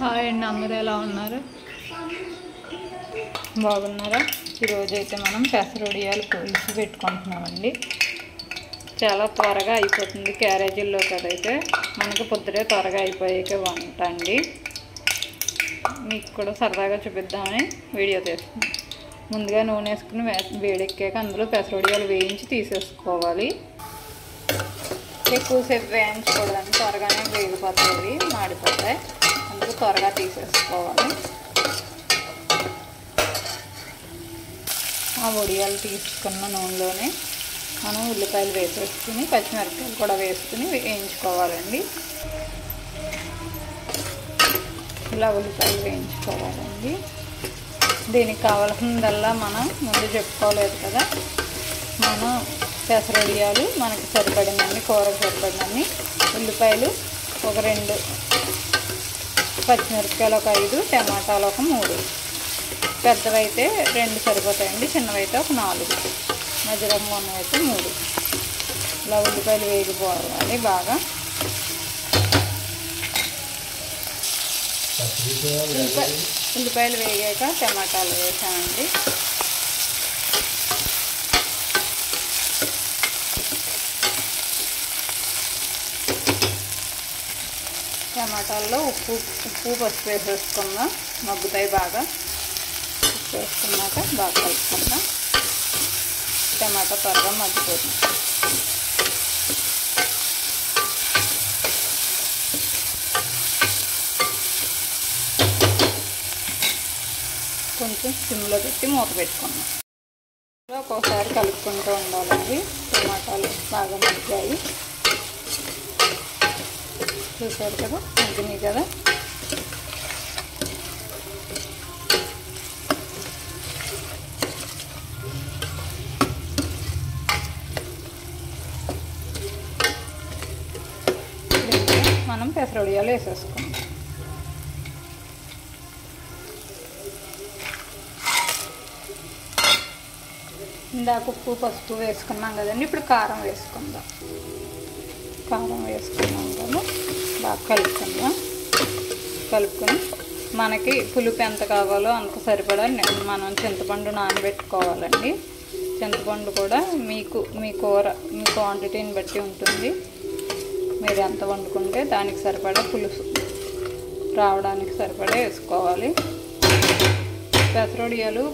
Hi అండి అందరూ ఎలా ఉన్నారు? బాగున్నారా? ఈరోజు అయితే మనం పెసరొడియాలు పులుసు పెట్టుకుంటున్నామండి. చాలా త్వరగా అయిపోతుంది క్యారేజీల్లో కదైతే. మనకు పొద్దుడే త్వరగా అయిపోయాక వంట అండి. మీకు కూడా సరదాగా చూపిద్దామని వీడియో తీస్తుంది ముందుగా నూనె వేసుకుని వేడెక్కాక అందులో పెసరొడియాలు వేయించి తీసేసుకోవాలి. ఎక్కువసేపు వేయించుకోవడానికి త్వరగానే వేగిపోతాయి మాడిపోతాయి. త్వరగా తీసేసుకోవాలి ఆ వడియాలు తీసుకున్న నూనెలోనే మనం ఉల్లిపాయలు వేసేసుకుని పచ్చిమిరపకాయలు కూడా వేసుకుని వేయించుకోవాలండి ఇలా ఉల్లిపాయలు వేయించుకోవాలండి దీనికి కావాల్సిందల్లా మనం ముందు చెప్పుకోలేదు కదా. మనం పెసరొడియాలు మనకి సరిపడినన్ని కూర సరిపడినన్ని ఉల్లిపాయలు ఒక రెండు పచ్చిమిరపకాయలు ఒక ఐదు టమాటాలు ఒక మూడు. పెద్దవైతే రెండు సరిపోతాయండి చిన్నవైతే ఒక నాలుగు. మధ్యలో అయితే మూడు. ఇలా ఉల్లిపాయలు వేగిపోవాలి బాగా. ఉల్లిపాయ ఉల్లిపాయలు వేగాక టమాటాలు వేసామండి. టమాటాల్లో ఉప్పు ఉప్పు పసుపు వేసేసుకుందాం మగ్గుతాయి బాగా. ఉప్పు వేసుకున్నాక బాగా కలుపుకుందాం. టమాటా త్వరగా మగ్గిపోతుంది. కొంచెం సిమ్లో పెట్టి మూత పెట్టుకున్నాం ఒక్కోసారి కలుపుకుంటూ ఉండాలండి. టమాటాలు బాగా మగ్గాయి. చూసారు కదా? మగ్గినాయి కదా? మనం మనం పెసరొడియాలు వేసేసుకుందాం. ఇందాక ఉప్పు పసుపు వేసుకున్నాం కదండి ఇప్పుడు కారం వేసుకుందాం. కారం వేసుకున్నాం కదా? బాగా కలుపుకుందాం. కలుపుకొని మనకి పులుపు ఎంత కావాలో అంత సరిపడా మనం చింతపండు నానబెట్టుకోవాలండి. చింతపండు కూడా మీకు మీ కూర మీ క్వాంటిటీని బట్టి ఉంటుంది. మీరు ఎంత వండుకుంటే దానికి సరిపడా పులుసు రావడానికి సరిపడా వేసుకోవాలి. పెసరొడియాలు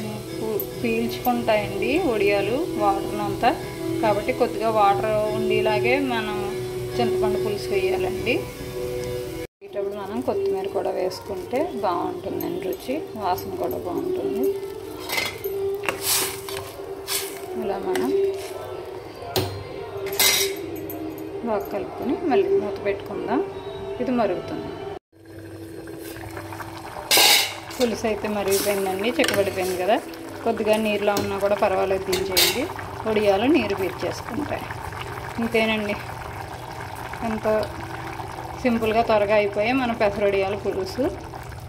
మ్, పీల్చుకుంటాయండి ఒడియాలు వాటర్ అంతా కాబట్టి కొద్దిగా వాటర్ ఉండేలాగే మనం చింతపండు పులుసు వేయాలండి. వేసేటప్పుడు మనం కొత్తిమీర కూడా వేసుకుంటే బాగుంటుందండి రుచి. వాసన కూడా బాగుంటుంది. ఇలా మనం బాగా కలుపుకొని మళ్ళీ మూత పెట్టుకుందాం. ఇది మరుగుతుంది. పులుసు అయితే మరిగిపోయిందండి చిక్కబడిపోయింది కదా. కొద్దిగా నీరులో ఉన్నా కూడా పర్వాలేదు దించేయండి ఉడియాలు నీరు పీర్చేసుకుంటాయి ఇంతేనండి. ఎంతో సింపుల్గా త్వరగా అయిపోయే మన పెసరొడియాల పులుసు.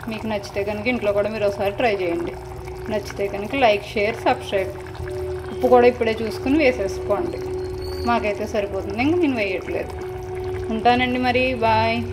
మీకు నచ్చితే కనుక ఇంట్లో కూడా మీరు ఒకసారి ట్రై చేయండి. నచ్చితే కనుక లైక్ షేర్ సబ్స్క్రైబ్. ఉప్పు కూడా ఇప్పుడే చూసుకుని వేసేసుకోండి. మాకైతే సరిపోతుంది ఇంక నేను వేయట్లేదు. ఉంటానండి మరి బాయ్.